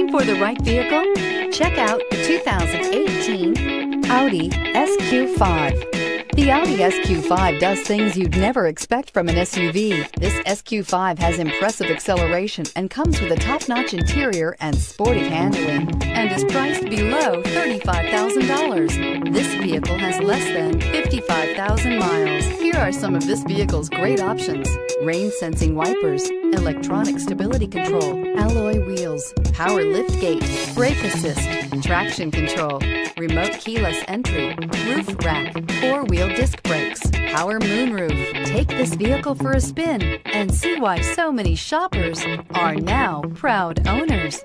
Looking for the right vehicle? Check out the 2018 Audi SQ5. The Audi SQ5 does things you'd never expect from an SUV. This SQ5 has impressive acceleration and comes with a top-notch interior and sporty handling and is priced below $35,000. This vehicle has less than 55,000 miles. Here are some of this vehicle's great options. Rain sensing wipers, electronic stability control, alloy wheels, power lift gate, brake assist, traction control, remote keyless entry, roof rack, four-wheel disc brakes, power moonroof. Take this vehicle for a spin and see why so many shoppers are now proud owners.